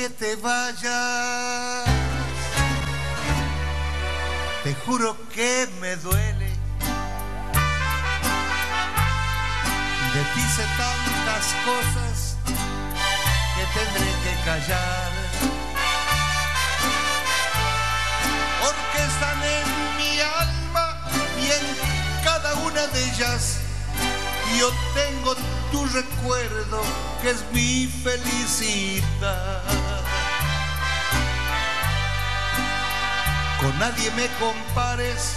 que te vayas. Te juro que me duele. De ti sé tantas cosas que tendré que callar. Porque están en mi alma y en cada una de ellas yo tengo tu recuerdo que es mi felicidad. Nadie me compares,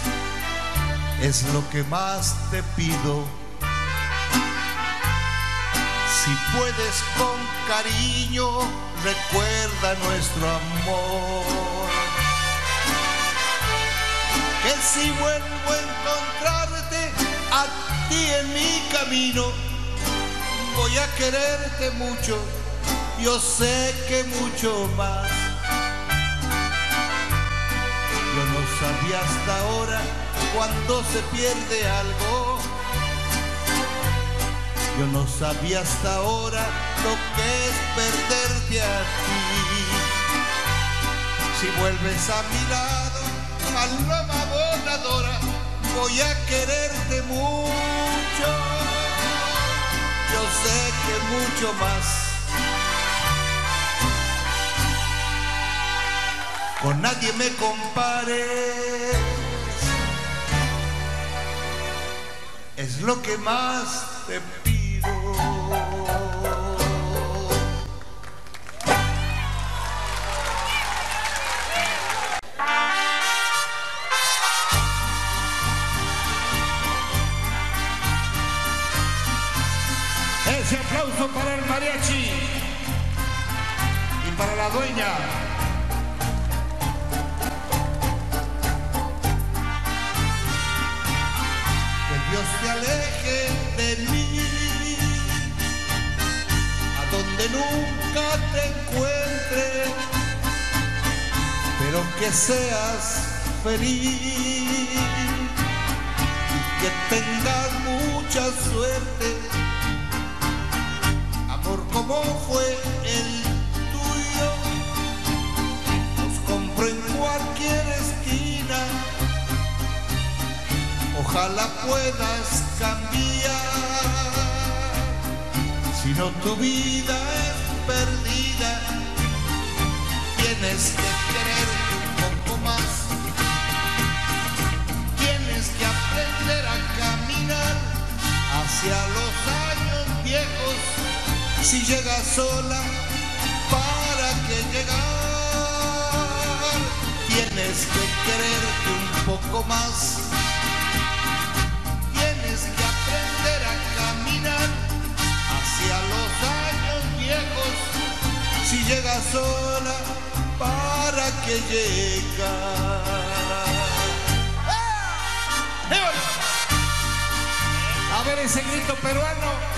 es lo que más te pido. Si puedes con cariño, recuerda nuestro amor. Que si vuelvo a encontrarte a ti en mi camino, voy a quererte mucho, yo sé que mucho más. Hasta ahora cuando se pierde algo. Yo no sabía hasta ahora lo que es perderte a ti. Si vuelves a mi lado, paloma voladora, voy a quererte mucho. Yo sé que mucho más. Con nadie me compares. Es lo que más te pido. Ese aplauso para el mariachi y para la dueña. Dios te aleje de mí, a donde nunca te encuentre, pero que seas feliz y que tengas mucha suerte. Amor como fue el tuyo, los compro en cualquier Ojalá puedas cambiar, si no tu vida es perdida, tienes que quererte un poco más, tienes que aprender a caminar hacia los años viejos, si llegas sola, ¿para qué llegar? Tienes que quererte un poco más. Si llegas sola, ¿para qué llegar? A ver ese grito peruano.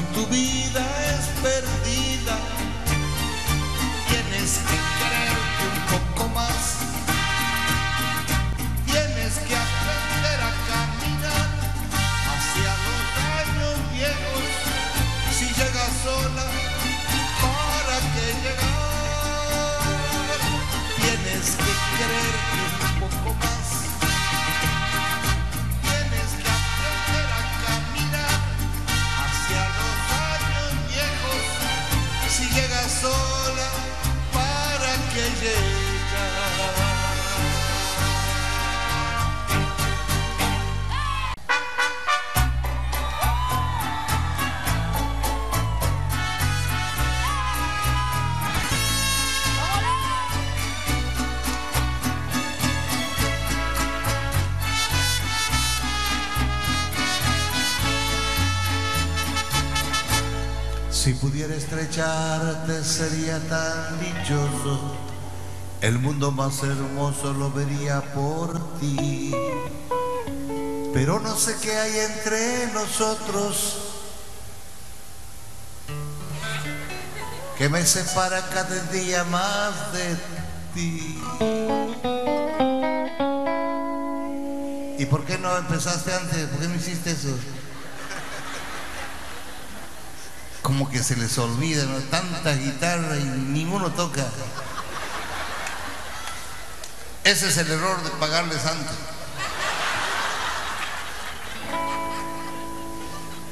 Tu vida es Sería tan dichoso El mundo más hermoso lo vería por ti. Pero no sé qué hay entre nosotros que me separa cada día más de ti. ¿Y por qué no empezaste antes? ¿Por qué no hiciste eso? Como que se les olvida, ¿no? Tanta guitarra y ninguno toca. Ese es el error de pagarles antes.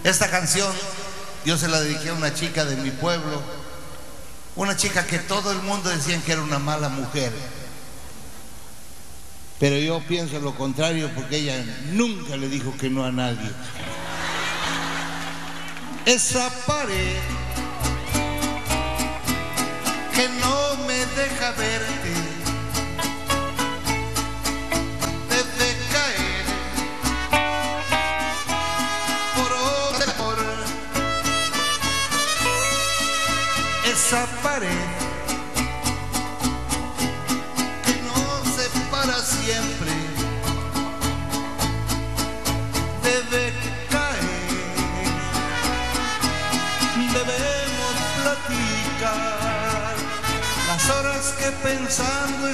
Esta canción yo se la dediqué a una chica de mi pueblo, una chica que todo el mundo decía que era una mala mujer. Pero yo pienso lo contrario porque ella nunca le dijo que no a nadie. Esa pared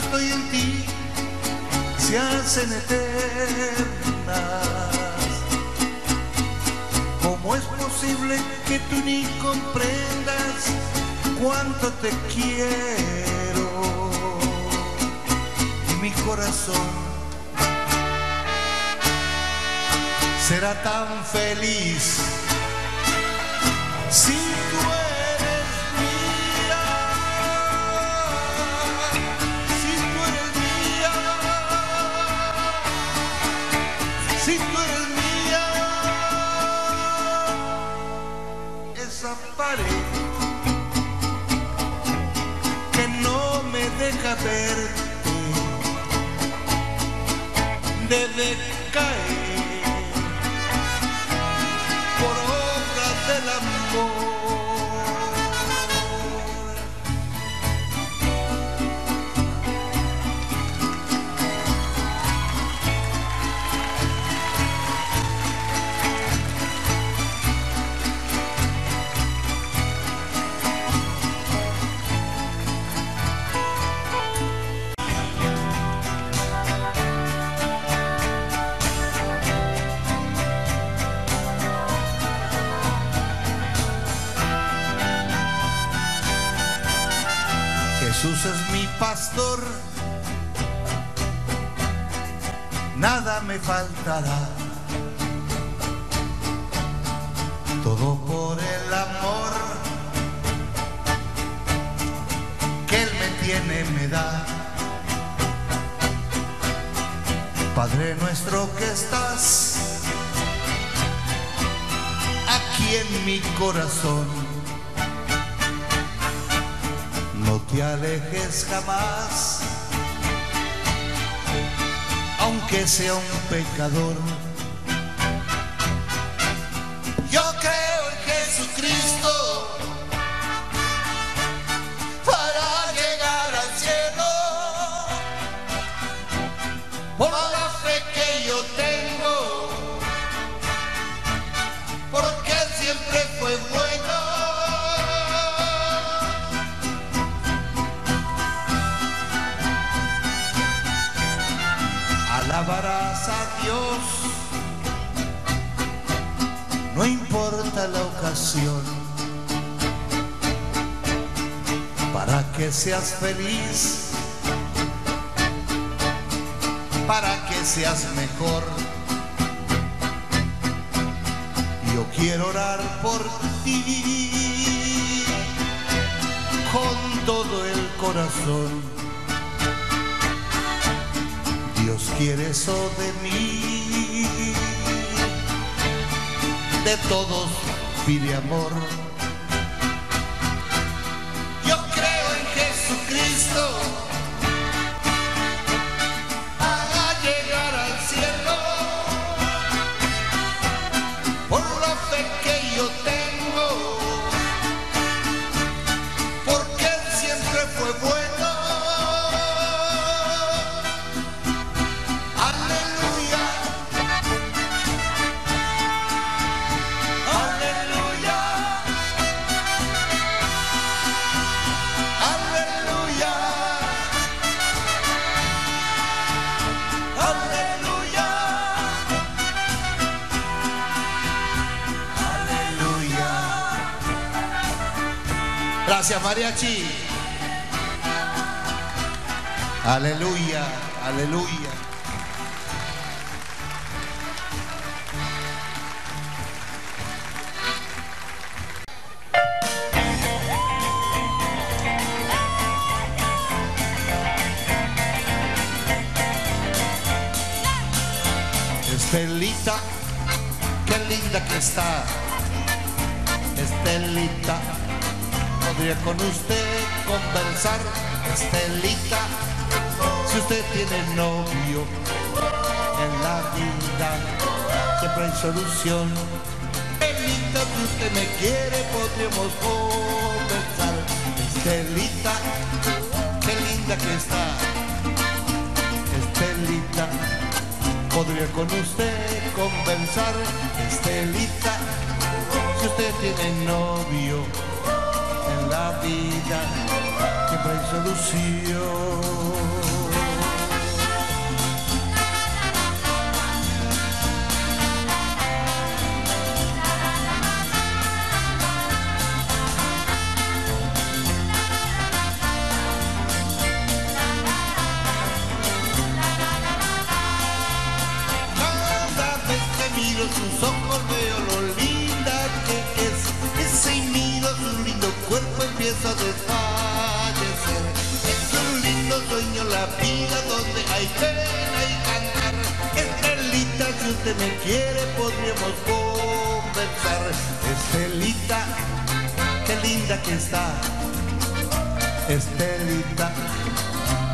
pensando estoy en ti se hacen eternas. ¿Cómo es posible que tú ni comprendas cuánto te quiero? Mi corazón será tan feliz deja verte faltará. Todo por el amor que Él me tiene, me da. Padre nuestro que estás aquí en mi corazón. Sea un pecador. Para que seas feliz, para que seas mejor. Yo quiero orar por ti con todo el corazón. Dios quiere eso de mí. De todos pide amor. Mariachi. Aleluya, aleluya. Estelita, qué linda que está. Estelita, podría con usted conversar. Estelita, si usted tiene novio en la vida, siempre hay solución. Estelita, si usted me quiere, podríamos conversar. Estelita, qué linda que está. Estelita, podría con usted conversar. Estelita, si usted tiene novio la vida, siempre hay solución. Cada vez que miro sus ojos empiezo a desfallecer. Es un lindo sueño la vida donde hay pena y cantar. Estelita, si usted me quiere podríamos conversar. Estelita, qué linda que está. Estelita,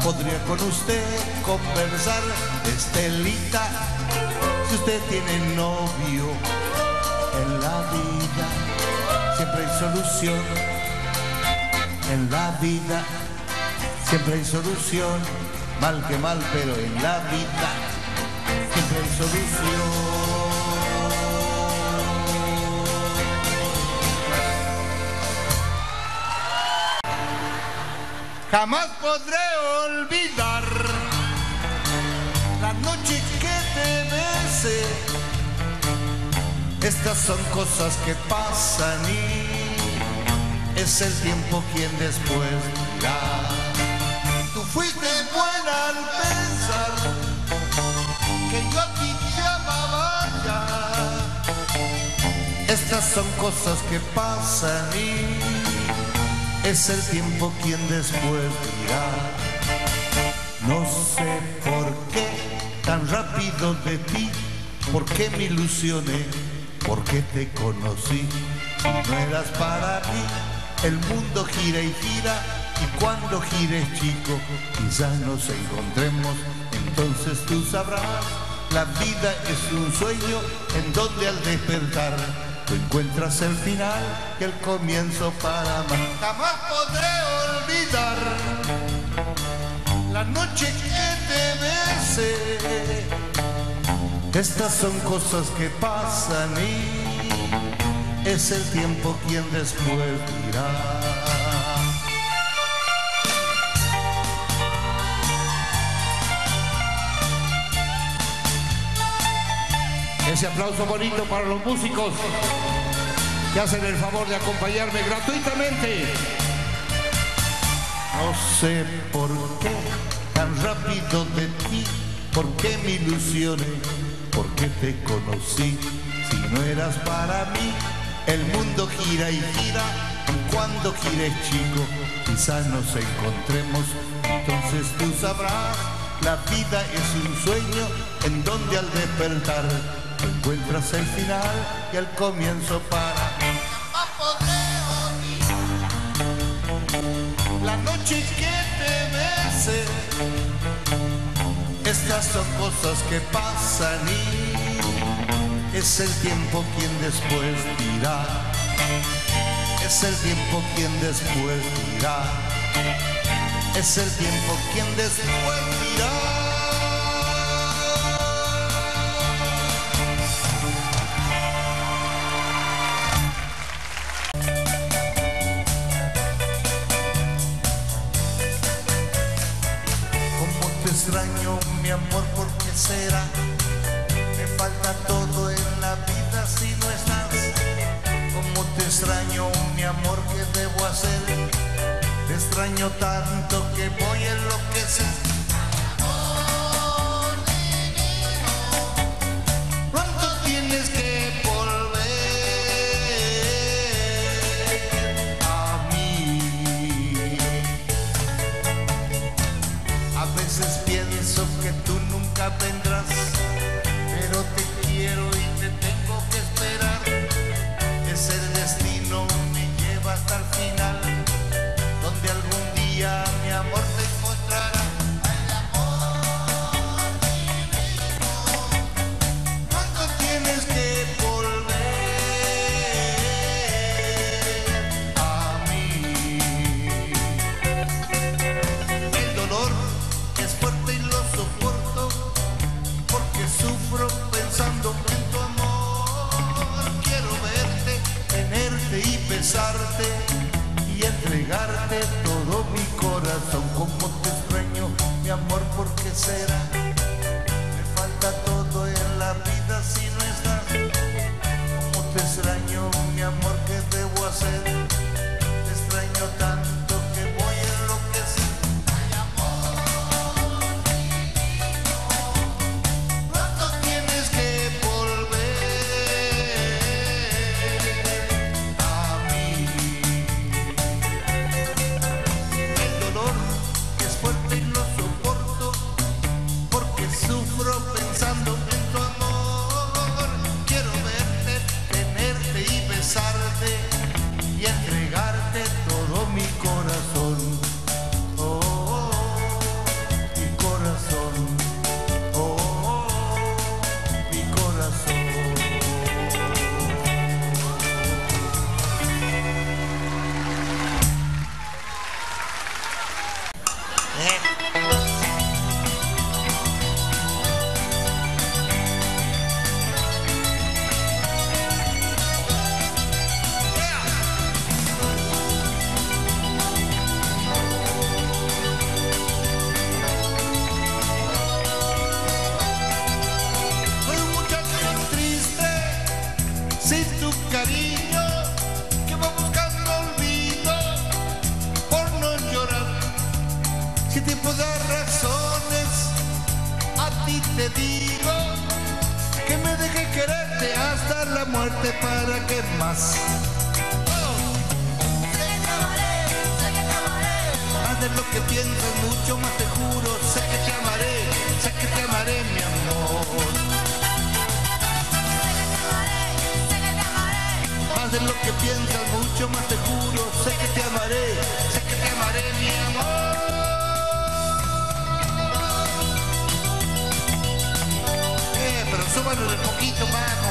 podría con usted conversar. Estelita, si usted tiene novio en la vida, siempre hay solución. En la vida, siempre hay solución. Mal que mal, pero en la vida, siempre hay solución. Jamás podré olvidar la noche que te besé. Estas son cosas que pasan y es el tiempo quien después dirá. Tú fuiste buena al pensar que yo a ti te amaba ya. Estas son cosas que pasan y es el tiempo quien después dirá. No sé por qué tan rápido de ti, por qué me ilusioné, por qué te conocí. No eras para mí, el mundo gira y gira, y cuando gires chico, quizás nos encontremos. Entonces tú sabrás, la vida es un sueño en donde al despertar tú encuentras el final y el comienzo para amar. Jamás podré olvidar la noche que te besé. Estas son cosas que pasan y es el tiempo quien después dirá. Ese aplauso bonito para los músicos que hacen el favor de acompañarme gratuitamente. No sé por qué tan rápido de ti, por qué me ilusioné, por qué te conocí. Si no eras para mí, el mundo gira y gira. Cuando gires chico, quizás nos encontremos. Entonces tú sabrás, la vida es un sueño en donde al despertar encuentras el final y el comienzo para la noche que te besé. Estas son cosas que pasan y es el tiempo quien después dirá. Es el tiempo quien después dirá. Es el tiempo quien después dirá. Extraño, mi amor, ¿por qué será? Me falta todo vida si no estás. Cómo te extraño, mi amor, ¿qué debo hacer? extraño tanto que voy a enloquecer. Pronto tienes que volver a mí. A veces pienso que tú nunca vendrás, todo mi corazón. Como te extraño, mi amor, ¿por qué será? Me falta todo en la vida si no estás. Como te extraño, mi amor, ¿qué debo hacer? Te extraño tanto la muerte para que más. Más de lo que piensas, mucho más te juro, sé que te amaré, sé que te amaré, mi amor. Más de lo que piensas, mucho más te juro. Sé que te amaré, sé que te amaré, mi amor. Eh, pero súbalo un poquito más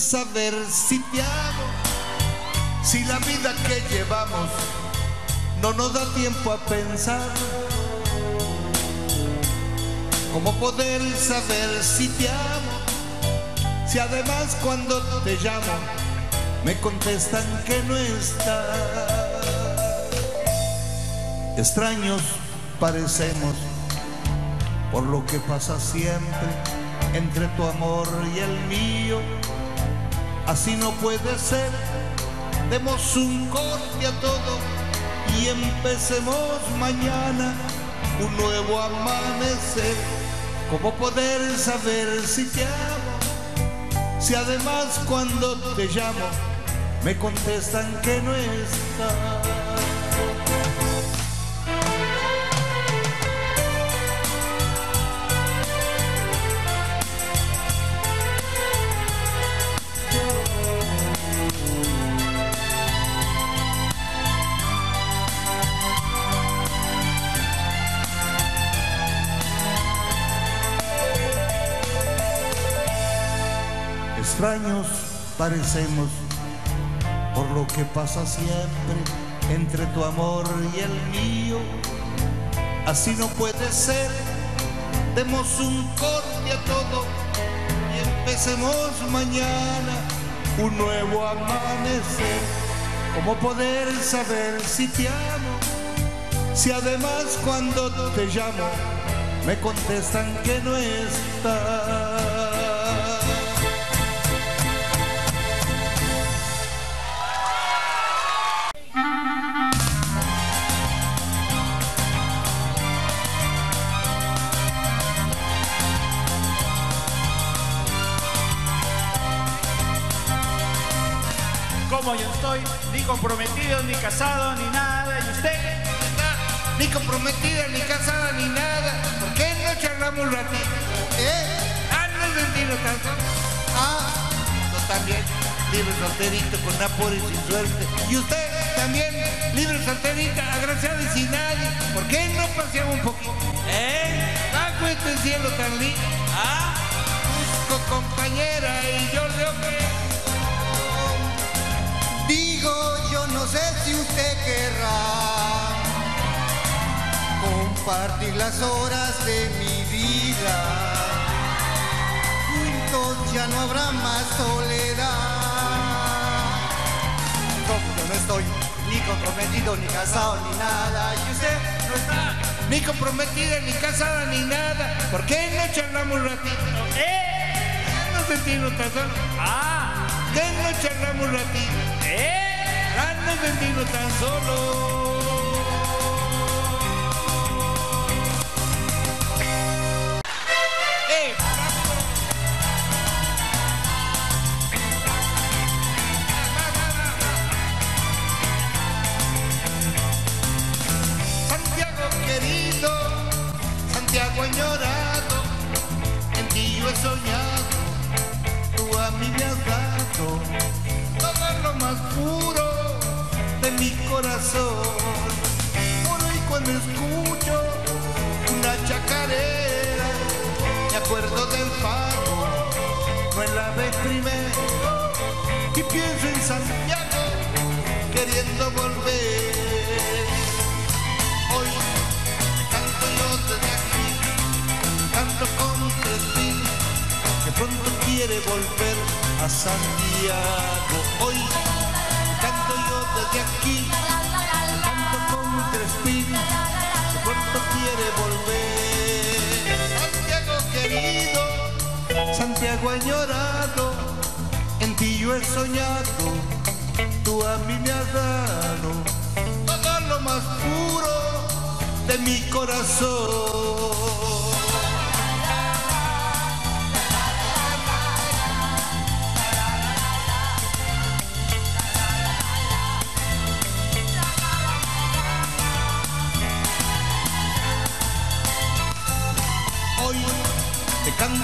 saber si te amo? Si la vida que llevamos no nos da tiempo a pensar. ¿Cómo poder saber si te amo? Si además cuando te llamo me contestan que no está. Extraños parecemos por lo que pasa siempre entre tu amor y el mío. Así no puede ser. Demos un corte a todo y empecemos mañana un nuevo amanecer. ¿Cómo poder saber si te amo? Si además cuando te llamo me contestan que no está. Extraños parecemos por lo que pasa siempre entre tu amor y el mío. Así no puede ser, demos un corte a todo y empecemos mañana un nuevo amanecer. ¿Cómo poder saber si te amo? Si además cuando te llamo me contestan que no estás. Ni comprometido, ni casado, ni nada. ¿Y usted? Ni comprometida, ni casada, ni nada. ¿Por qué no charlamos un ratito? ¿Eh? Ah, no sentimos tanto. Ah, yo también, libre solterito, con y sin suerte. ¿Y usted? También, libre solterita, agraciada y sin nadie. ¿Por qué no paseamos un poquito? ¿Eh? Bajo este cielo tan lindo. Ah, busco compañera y yo le ofrezco no sé si usted querrá compartir las horas de mi vida. Juntos ya no habrá más soledad. Como yo no estoy ni comprometido, ni casado, ni nada. Y usted no está ni comprometida, ni casada, ni nada. ¿Por qué no charlamos un ratito? ¿Eh? No sentimos tan solo. Ah, ¿qué no charlamos un ratito? ¿Eh? No sentirnos tan solo. Santiago querido, Santiago añorado, en ti yo he soñado, tú a mí me has dado todo lo más puro corazón. Por hoy cuando escucho una chacarera, me acuerdo del pago, no la vez primero, y pienso en Santiago, queriendo volver. Hoy canto yo desde aquí, canto con Crespín, que pronto quiere volver a Santiago. Hoy desde aquí, canto con Crespín, pronto quiere volver. Santiago querido, Santiago añorado, en ti yo he soñado, tú a mí me has dado todo lo más puro de mi corazón.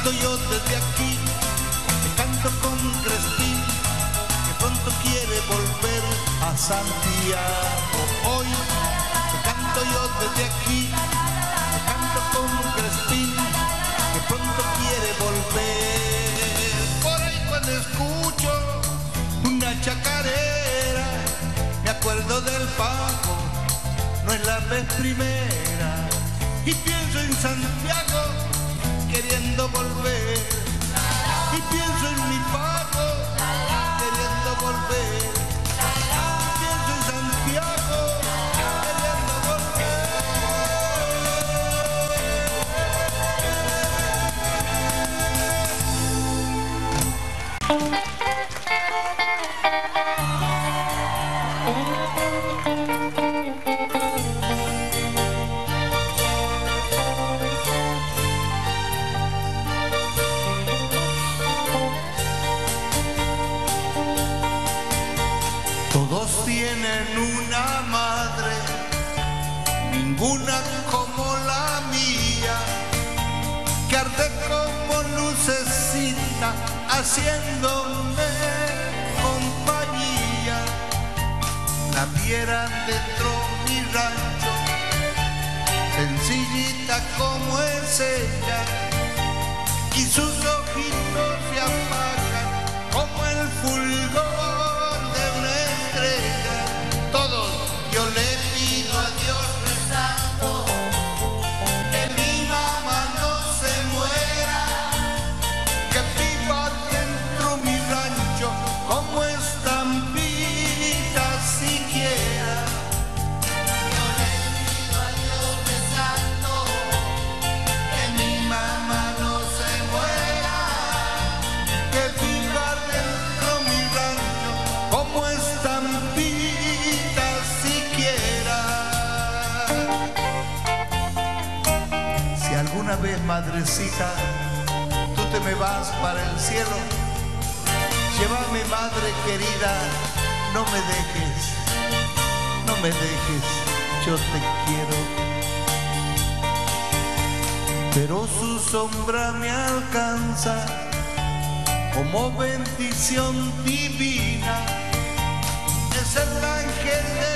Canto yo desde aquí, te canto con Crespín, que pronto quiere volver a Santiago. Hoy te canto yo desde aquí, te canto con Crespín, que pronto quiere volver. Por ahí cuando escucho una chacarera, me acuerdo del pago, no es la vez primera, y pienso en Santiago queriendo volver. Y pienso en mi pago, haciéndome compañía, la piedra de tú te me vas para el cielo. Llévame madre querida, no me dejes, no me dejes, yo te quiero. Pero su sombra me alcanza como bendición divina. Es el ángel de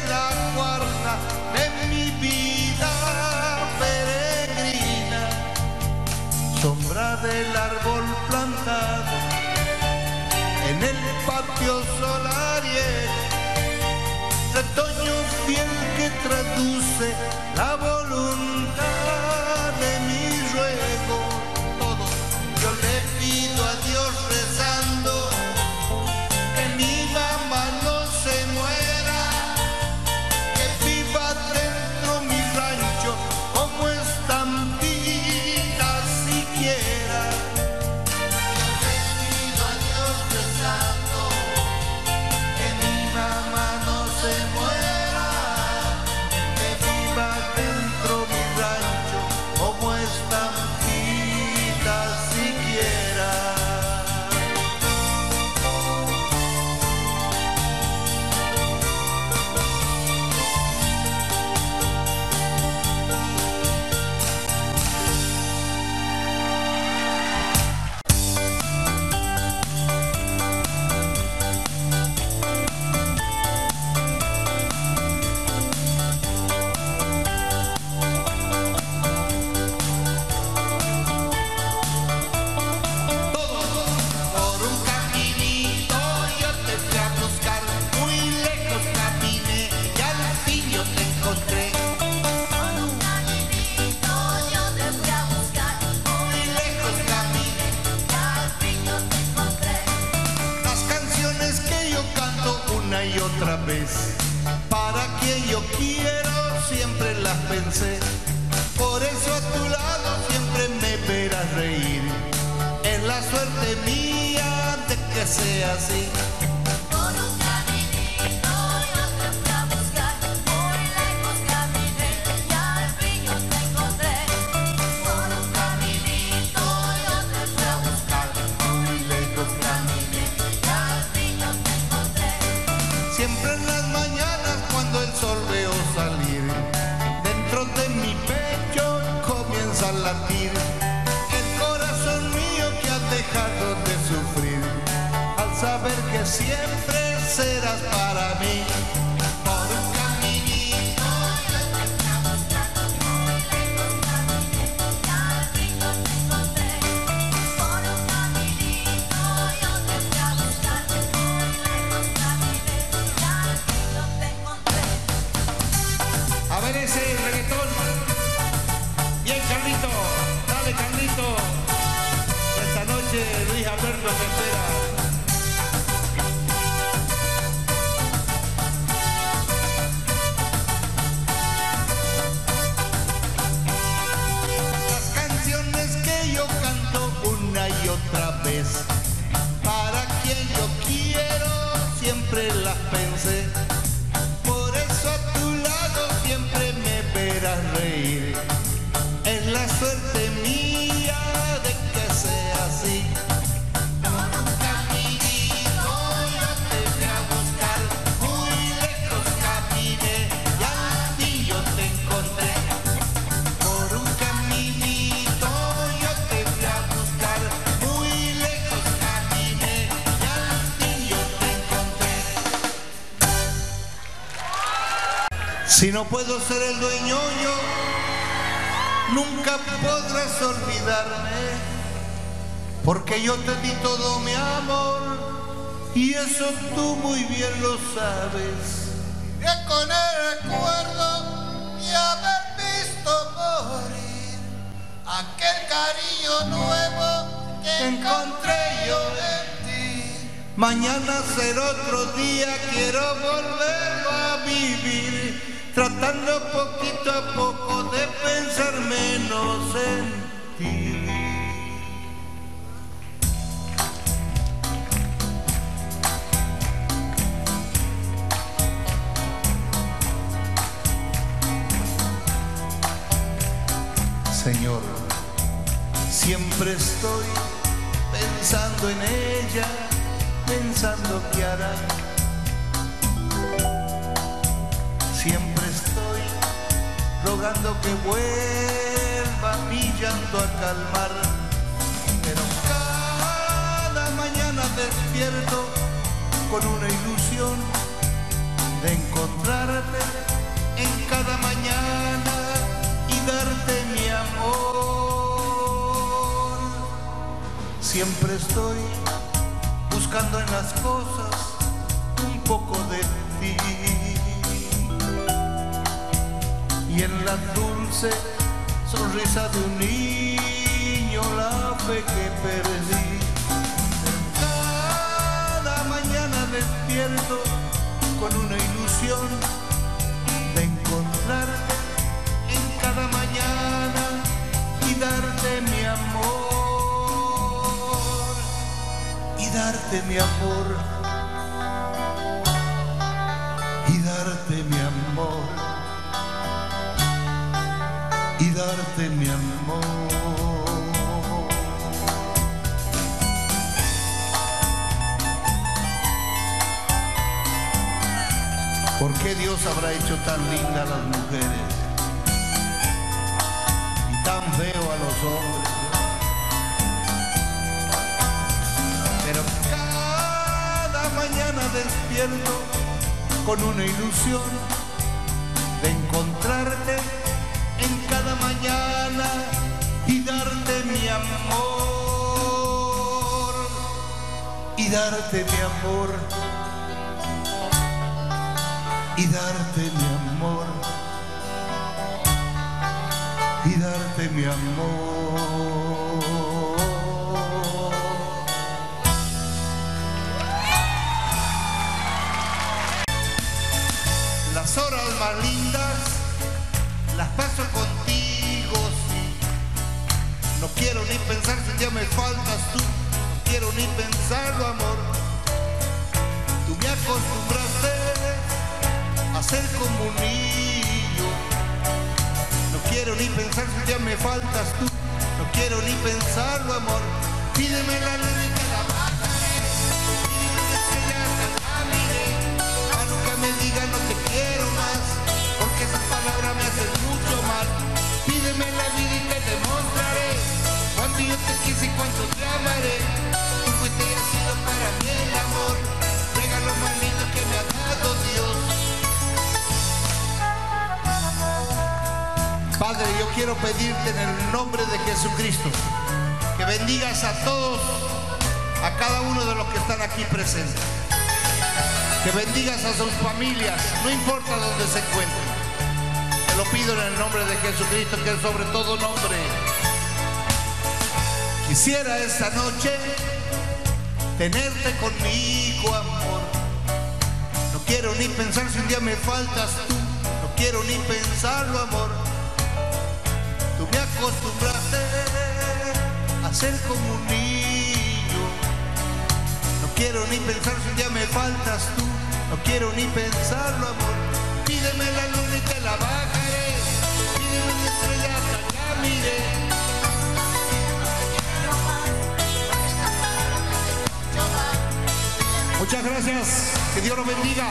la voz comienza a latir el corazón mío que ha dejado de sufrir al saber que siempre serás para mí. Puedo ser el dueño yo, nunca podrás olvidarme, porque yo te di todo mi amor y eso tú muy bien lo sabes. Ya con el recuerdo y haber visto morir aquel cariño nuevo que encontré yo en ti. Mañana será otro día, quiero volverlo a vivir, tratando poquito a poco de pensar menos en ti. Señor, siempre estoy pensando en ella, pensando qué hará. Siempre rogando que vuelva mi llanto a calmar. Pero cada mañana despierto con una ilusión de encontrarte en cada mañana y darte mi amor. Siempre estoy buscando en las cosas un poco de ti. Y en la dulce sonrisa de un niño la fe que perdí. Cada mañana despierto con una ilusión de encontrarte en cada mañana y darte mi amor. Y darte mi amor. Dios habrá hecho tan linda a las mujeres y tan feo a los hombres? Pero cada mañana despierto con una ilusión de encontrarte en cada mañana y darte mi amor. Y darte mi amor y darte mi amor y darte mi amor. Las horas más lindas las paso contigo, sí. No quiero ni pensar si ya me faltas tú, no quiero ni pensarlo, amor. Ser como un niño. No quiero ni pensar si ya me faltas tú. No quiero ni pensarlo, amor. Pídeme la luz y te la bajaré. Pídeme una estrella la miré. A nunca me diga no te quiero más. Porque esas palabras me hacen mucho mal. Pídeme la vida y te demostraré. Cuánto yo te quise y cuánto te amaré. Tú fuiste y has sido para mí el amor. Regalo más lindo que me ha dado Dios. Padre, yo quiero pedirte en el nombre de Jesucristo que bendigas a todos, a cada uno de los que están aquí presentes. Que bendigas a sus familias, no importa dónde se encuentren. Te lo pido en el nombre de Jesucristo, que es sobre todo nombre. Quisiera esta noche tenerte conmigo, amor. No quiero ni pensar si un día me faltas tú. No quiero ni pensarlo, amor. Acostumbraste a ser como un niño. No quiero ni pensar si día me faltas tú. No quiero ni pensarlo, amor. Pídeme la luna y te la bajaré. Pídeme una estrella hasta la miré. Muchas gracias. Que Dios los bendiga.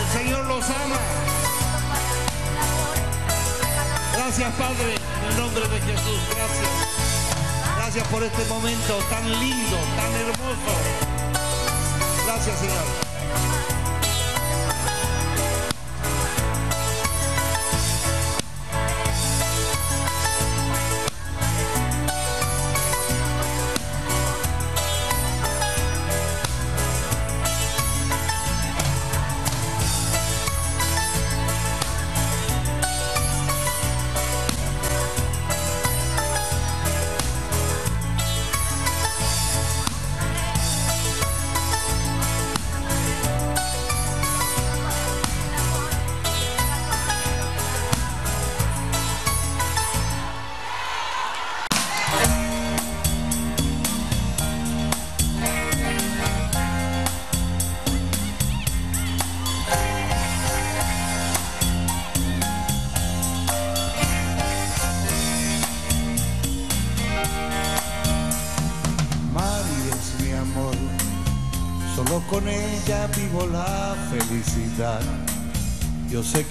El Señor los ama. Gracias, Padre, en el nombre de Jesús. Gracias. Gracias por este momento tan lindo, tan hermoso. Gracias, Señor.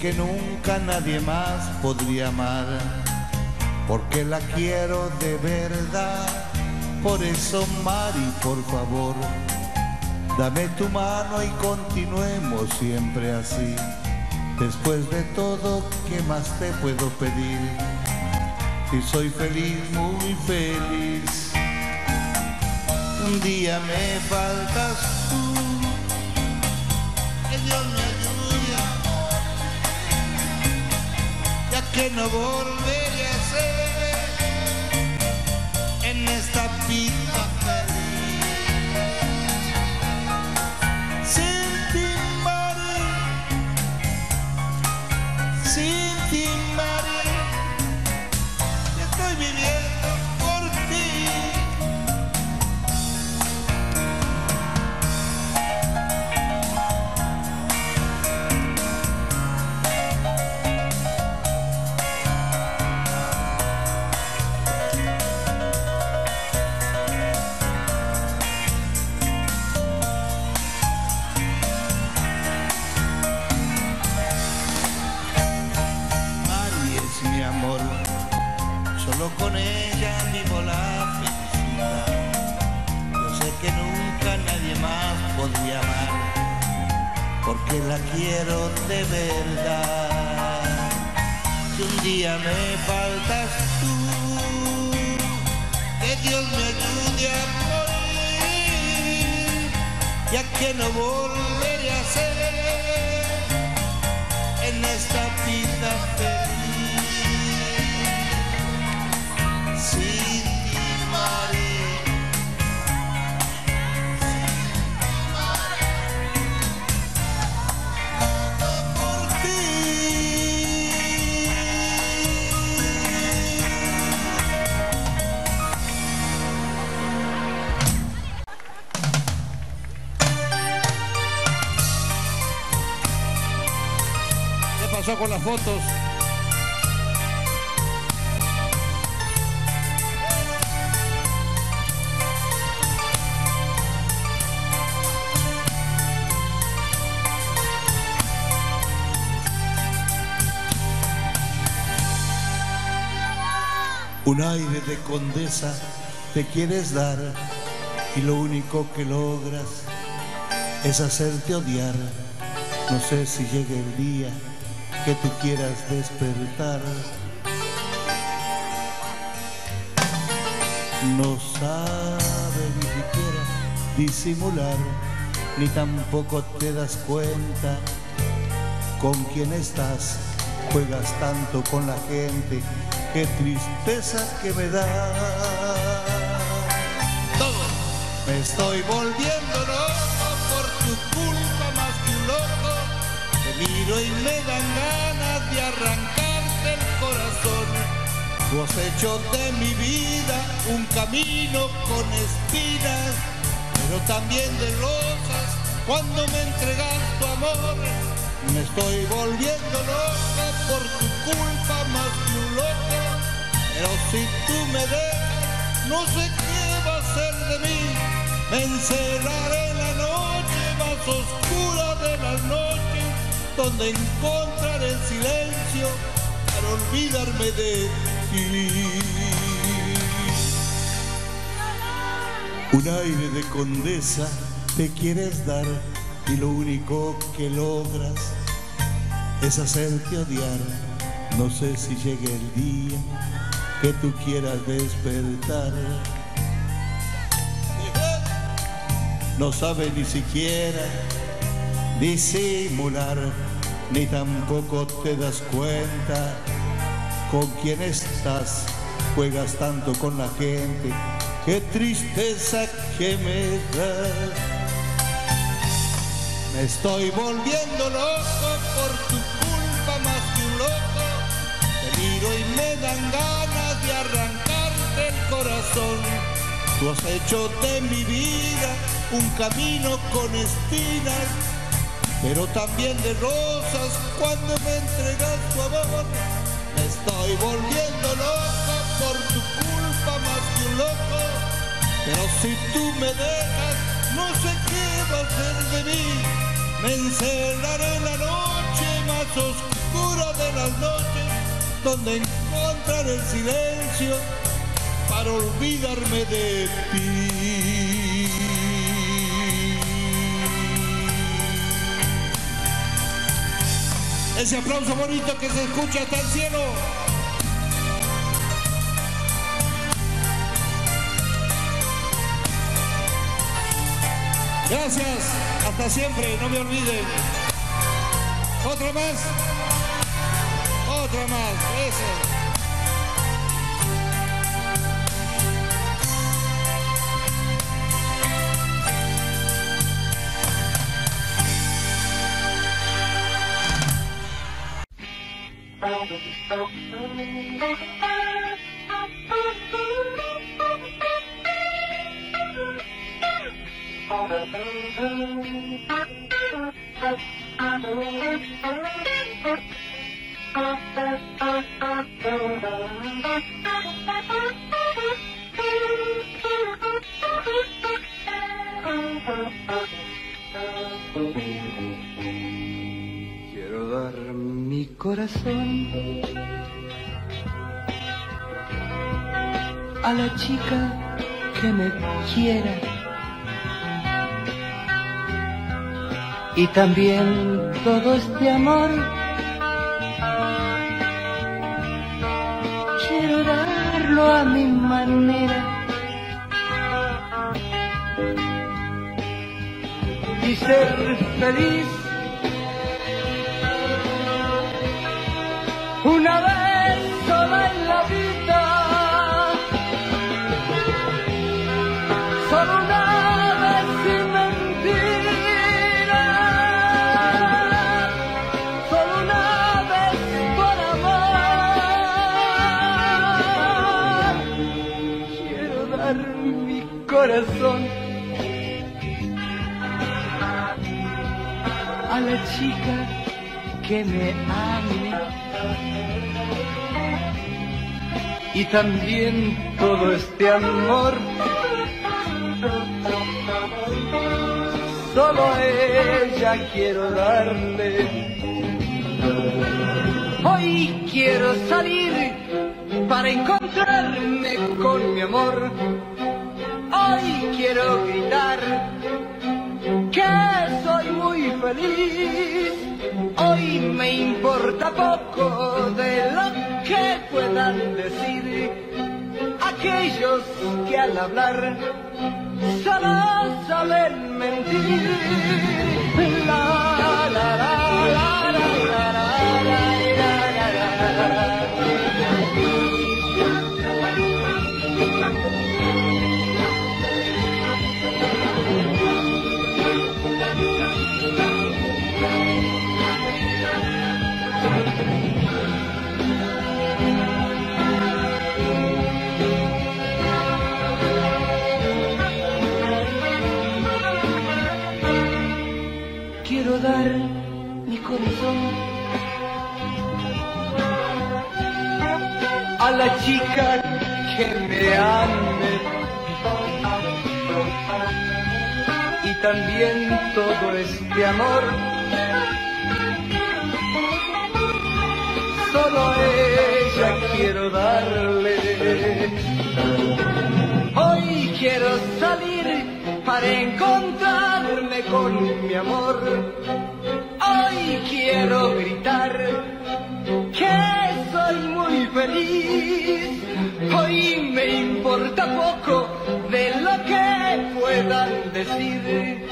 Que nunca nadie más podría amar, porque la quiero de verdad. Por eso, Mari, por favor, dame tu mano y continuemos siempre así. Después de todo, ¿qué más te puedo pedir? Si soy feliz, muy feliz. Un día me faltas que no volveré vida feliz. Con las fotos? Un aire de condesa te quieres dar y lo único que logras es hacerte odiar. No sé si llegue el día que tú quieras despertar. No sabe ni siquiera disimular, ni tampoco te das cuenta con quién estás. Juegas tanto con la gente, qué tristeza que me da. Todo. Me estoy volviendo loco por tu culpa más que un loco. Te miro y me corazón. Has hecho de mi vida un camino con espinas, pero también de rosas cuando me entregas tu amor. Me estoy volviendo loco por tu culpa más que un loco, pero si tú me dejas, no sé qué va a ser de mí. Me encerraré en la noche más oscura de las noches, donde encontraré silencio olvidarme de ti. Un aire de condesa te quieres dar y lo único que logras es hacerte odiar. No sé si llegue el día que tú quieras despertar. No sabe ni siquiera disimular, ni tampoco te das cuenta con quién estás. Juegas tanto con la gente, qué tristeza que me das. Me estoy volviendo loco por tu culpa más que un loco. Te miro y me dan ganas de arrancarte el corazón. Tú has hecho de mi vida un camino con espinas, pero también de rosas cuando me entregas tu amor. Estoy volviendo loco por tu culpa más que un loco. Pero si tú me dejas, no sé qué va a hacer de mí? Me encerraré en la noche más oscura de las noches, donde encontraré el silencio para olvidarme de ti. Ese aplauso bonito que se escucha hasta el cielo. Gracias, hasta siempre, no me olviden. Otra más. Otra más, eso. Quiera y también todo este amor. Quiero darlo a mi manera y ser feliz. una vez que me ame. y también todo este amor. Solo ella quiero darle. Hoy quiero salir para encontrarme con mi amor. Hoy quiero gritar que soy muy feliz. Hoy me importa poco de lo que puedan decir aquellos que al hablar solo saben mentir. La, la, la, la, que me ame y también todo este amor. Solo ella quiero darle. Hoy quiero salir para encontrarme con mi amor. Hoy quiero gritar muy feliz. Hoy me importa poco de lo que puedan decir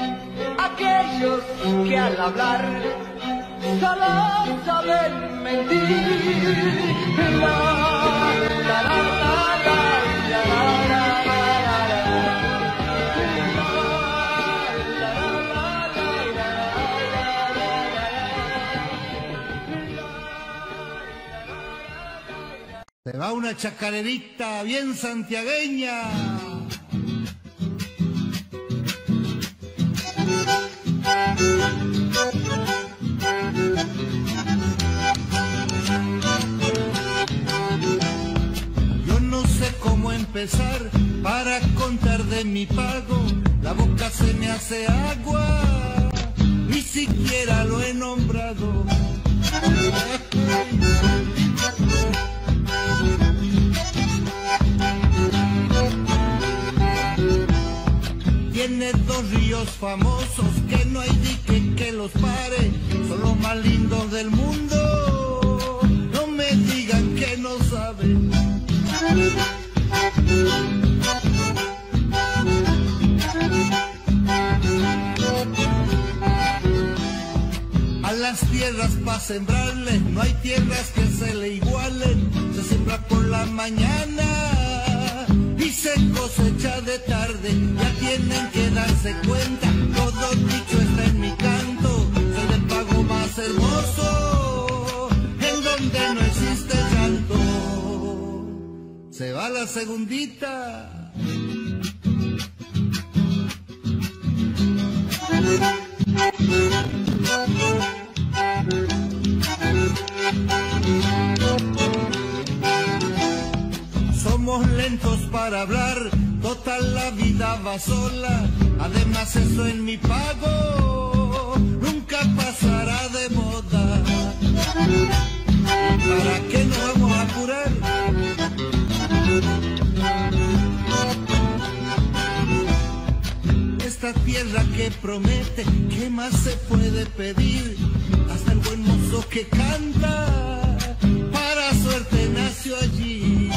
aquellos que al hablar solo saben mentir. Va una chacarerita bien santiagueña. Yo no sé cómo empezar para contar de mi pago. La boca se me hace agua, ni siquiera lo he nombrado. Tiene dos ríos famosos que no hay dique que los pare, son los más lindos del mundo. No me digan que no saben. A las tierras para sembrarles, no hay tierras que se le igualen. Se siembra por la mañana y se cosecha de tarde. Ya tienen que darse cuenta, todo dicho está en mi canto. Soy el pago más hermoso, en donde no existe llanto. Se va la segundita. Para hablar, total la vida va sola. Además eso en mi pago nunca pasará de moda. ¿Para qué nos vamos a apurar? Esta tierra que promete, ¿qué más se puede pedir? Hasta el buen mozo que canta, para suerte nació allí.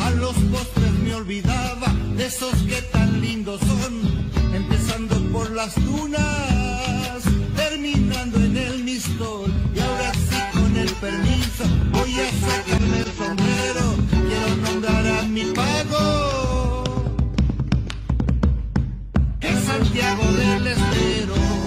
A los postres me olvidaba de esos que tan lindos son, empezando por las dunas, terminando en el mistol. Y ahora sí, con el permiso, voy a sacarme el sombrero, quiero nombrar a mi pago, en Santiago del Estero.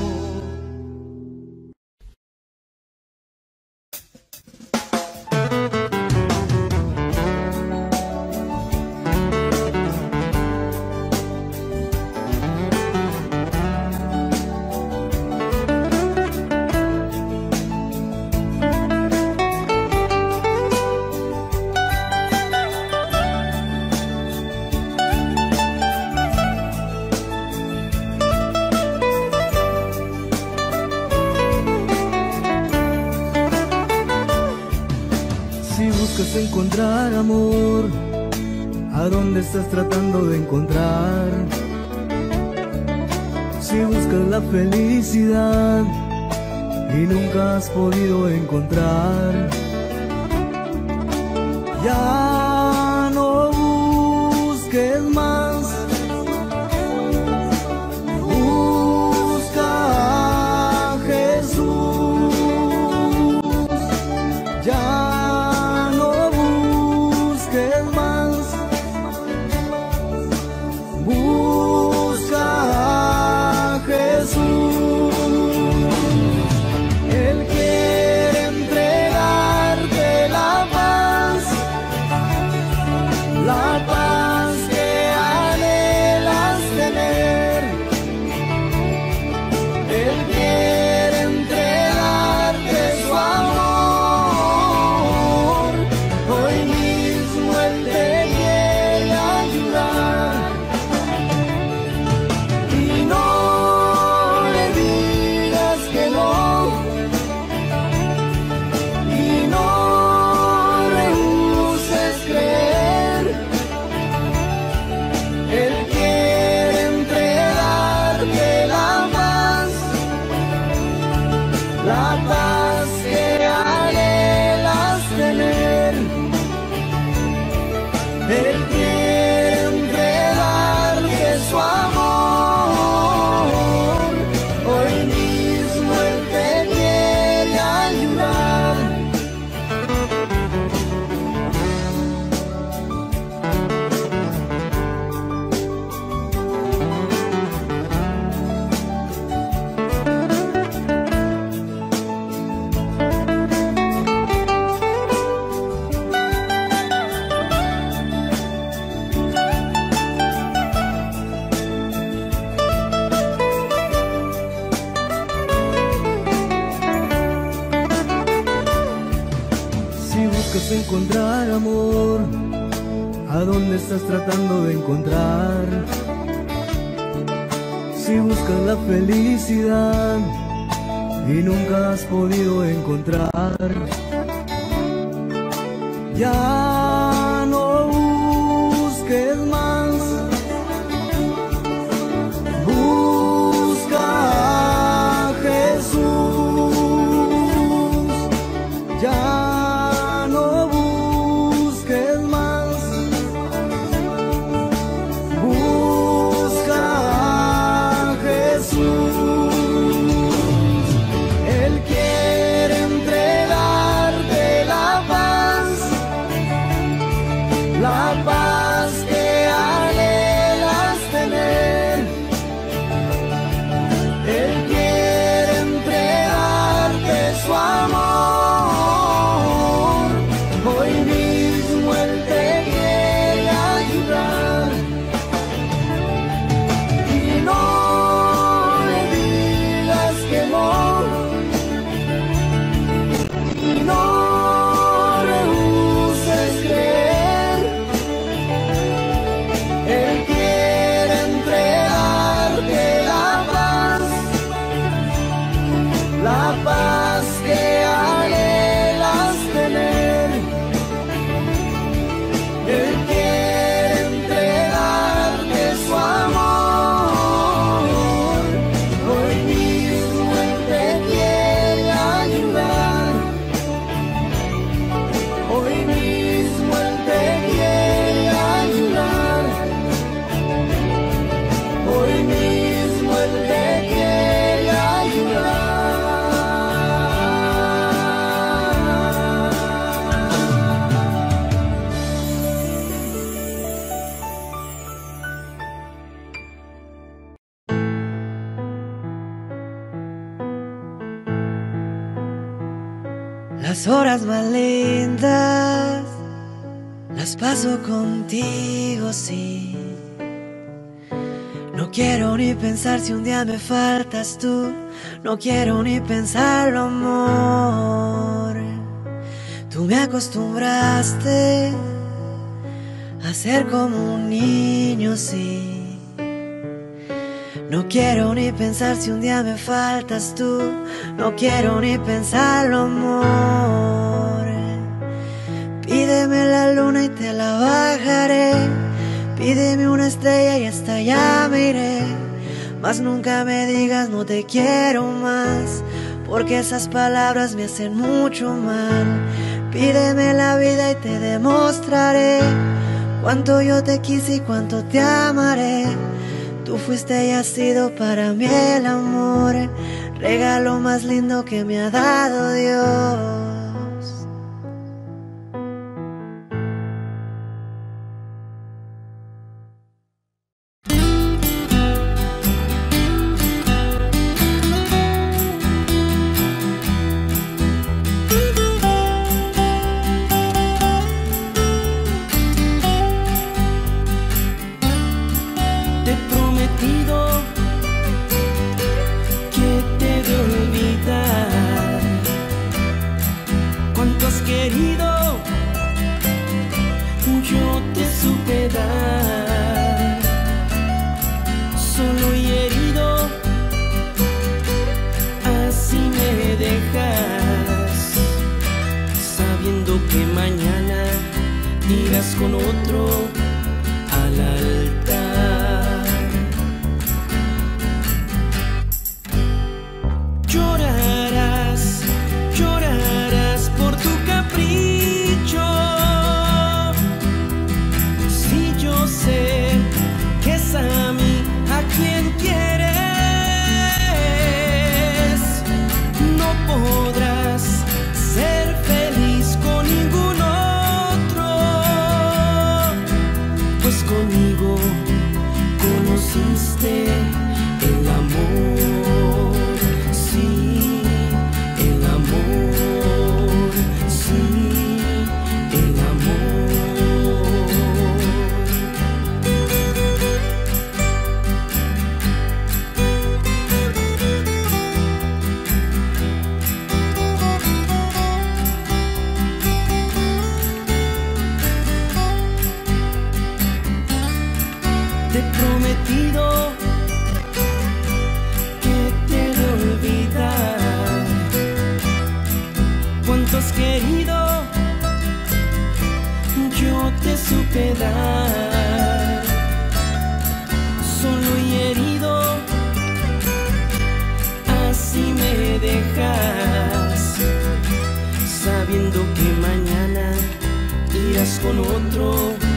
Tratando de encontrar? Si buscas la felicidad y nunca has podido encontrar, ya estás tratando de encontrar? Si buscas la felicidad y nunca has podido encontrar, ya horas más lindas las paso contigo, sí. No quiero ni pensar si un día me faltas tú. No quiero ni pensarlo, amor. Tú me acostumbraste a ser como un niño, sí. No quiero ni pensar si un día me faltas tú. No quiero ni pensarlo, amor. Pídeme la luna y te la bajaré. Pídeme una estrella y hasta allá me iré. Mas nunca me digas no te quiero más. Porque esas palabras me hacen mucho mal. Pídeme la vida y te demostraré cuánto yo te quise y cuánto te amaré. Tú fuiste y has sido para mí el amor, regalo más lindo que me ha dado Dios. superar. Solo y herido, así me dejas, sabiendo que mañana irás con otro.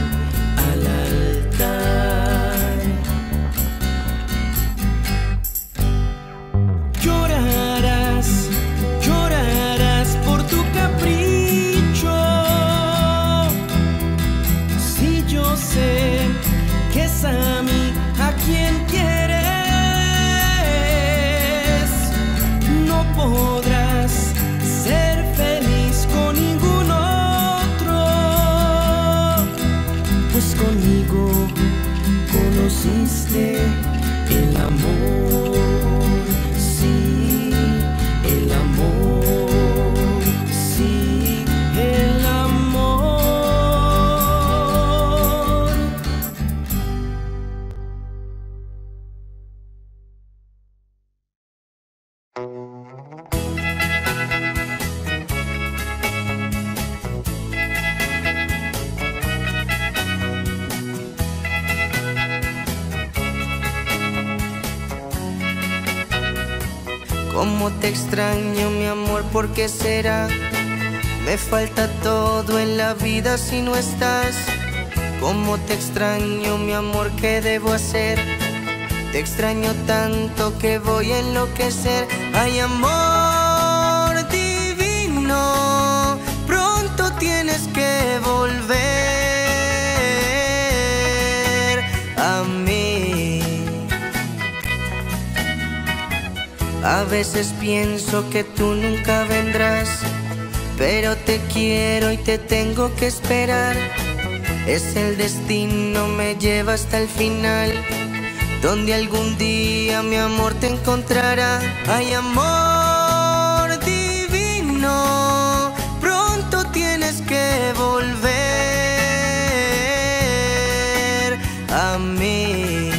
Me falta todo en la vida si no estás. Cómo te extraño, mi amor, ¿qué debo hacer? Te extraño tanto que voy a enloquecer. Ay, amor divino, A veces pienso que tú nunca vendrás, pero te quiero y te tengo que esperar. Es el destino, me lleva hasta el final, donde algún día mi amor te encontrará. Ay, amor divino, pronto tienes que volver a mí.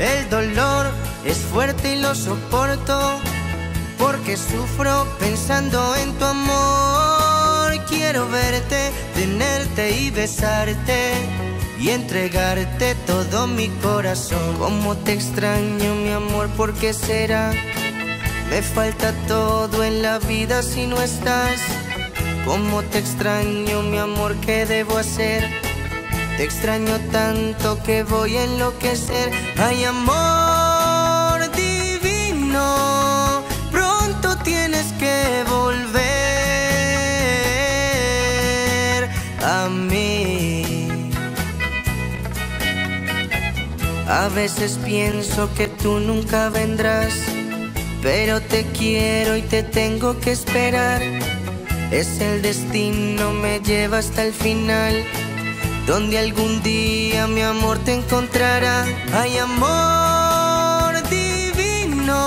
El dolor es fuerte y lo soporto porque sufro pensando en tu amor. Quiero verte, tenerte y besarte y entregarte todo mi corazón. Cómo te extraño, mi amor, ¿por qué será? Me falta todo en la vida si no estás. Cómo te extraño, mi amor, ¿qué debo hacer? Te extraño tanto que voy a enloquecer. Ay, amor pronto tienes que volver a mí. A veces pienso que tú nunca vendrás, pero te quiero y te tengo que esperar. Es el destino, me lleva hasta el final donde algún día mi amor te encontrará. Ay, amor divino,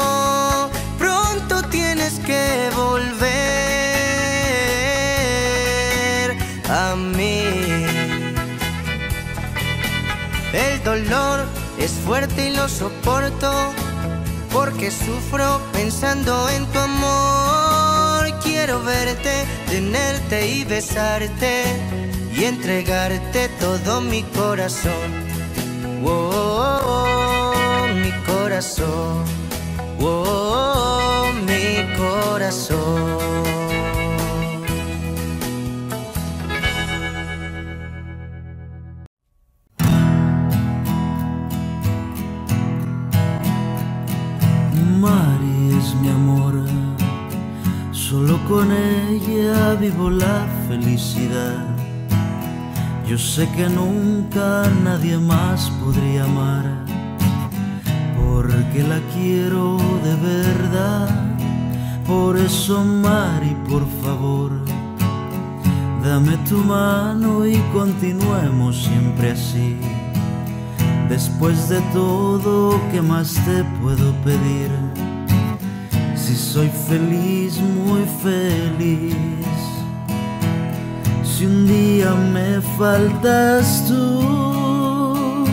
a mí. El dolor es fuerte y lo soporto porque sufro pensando en tu amor. Quiero verte, tenerte y besarte y entregarte todo mi corazón. Oh, mi corazón. Oh, mi corazón. Con ella vivo la felicidad. Yo sé que nunca nadie más podría amar, porque la quiero de verdad. Por eso, Mari, por favor, dame tu mano y continuemos siempre así. Después de todo, ¿qué más te puedo pedir? Si soy feliz, muy feliz. Si un día me faltas tú,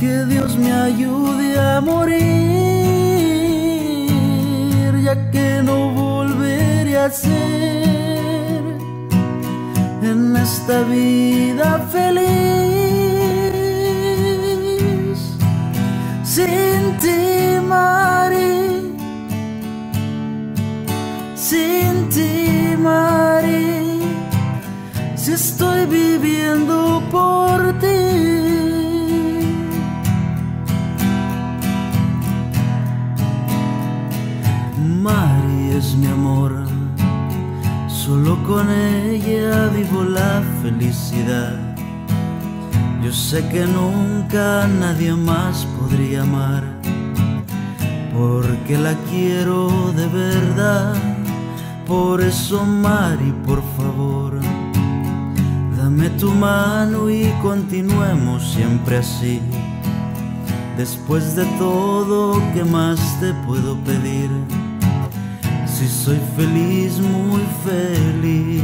que Dios me ayude a morir, ya que no volveré a ser en esta vida feliz. Sin ti, Mari, sin ti, Mari, si estoy viviendo por ti. Mari es mi amor, solo con ella vivo la felicidad. Yo sé que nunca nadie más podría amar, porque la quiero de verdad. Por eso, Mari, por favor, dame tu mano y continuemos siempre así. Después de todo, ¿qué más te puedo pedir? Si soy feliz, muy feliz.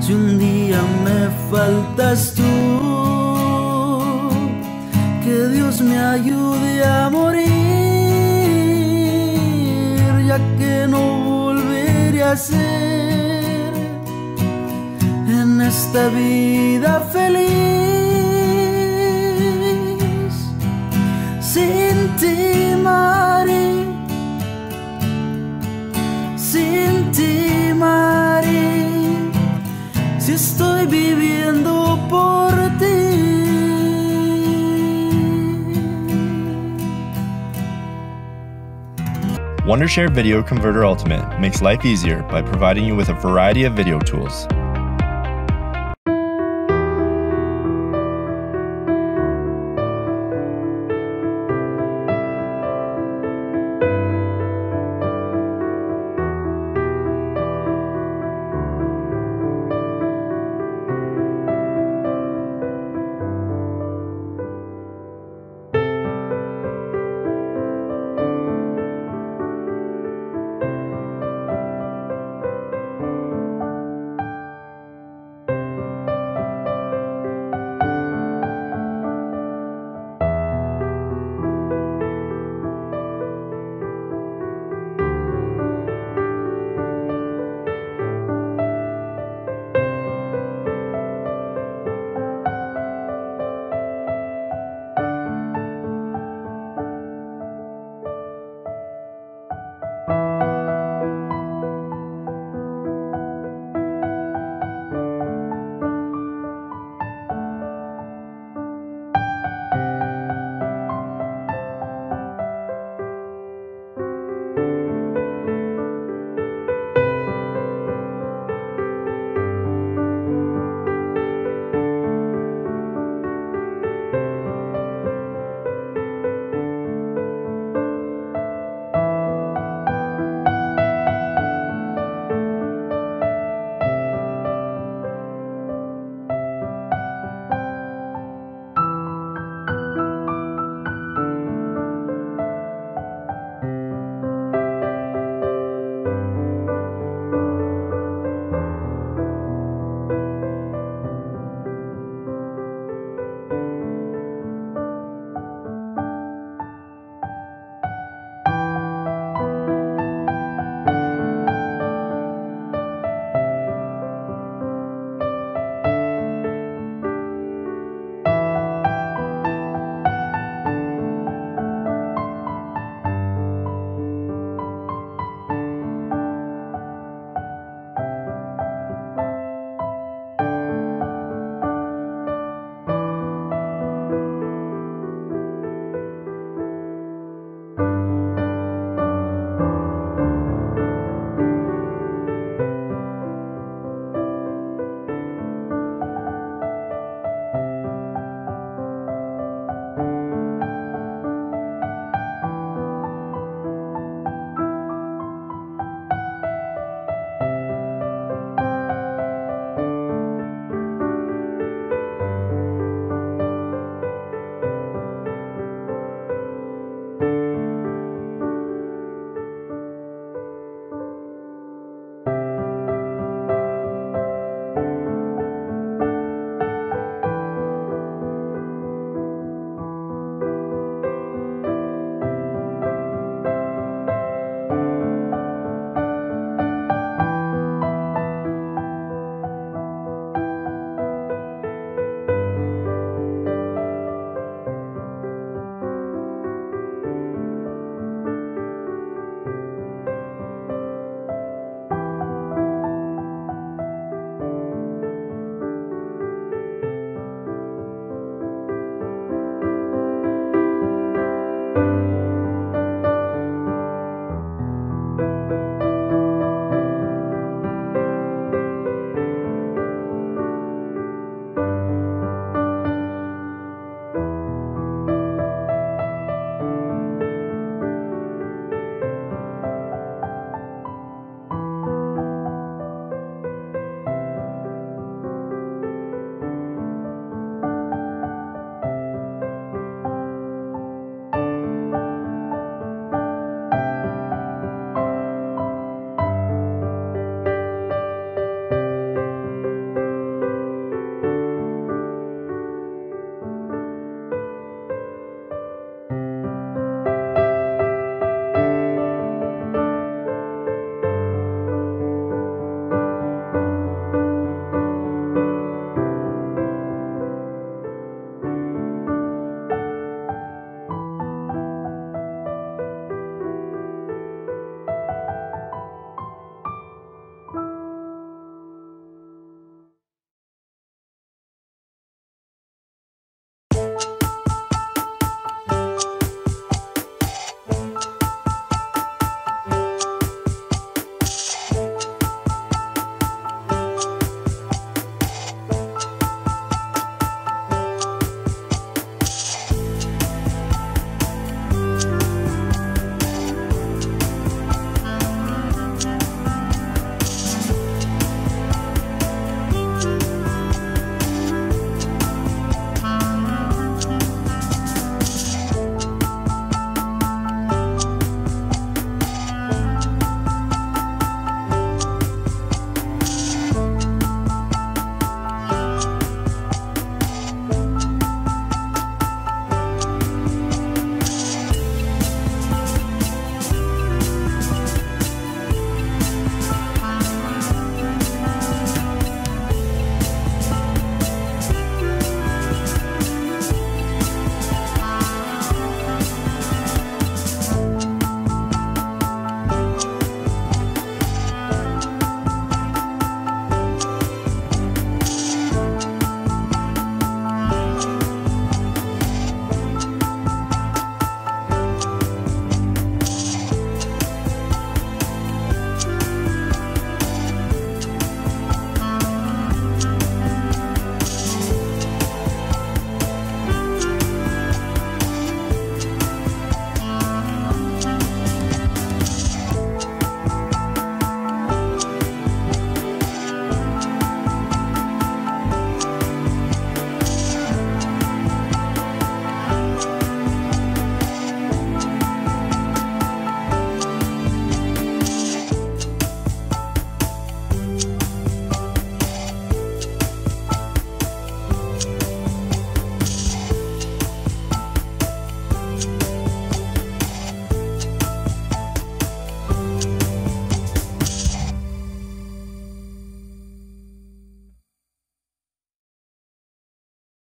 Si un día me faltas tú, que Dios me ayude a morir, en esta vida feliz. Sin ti, Mari, sin ti, Mari, si estoy viviendo por Wondershare Video Converter Ultimate makes life easier by providing you with a variety of video tools.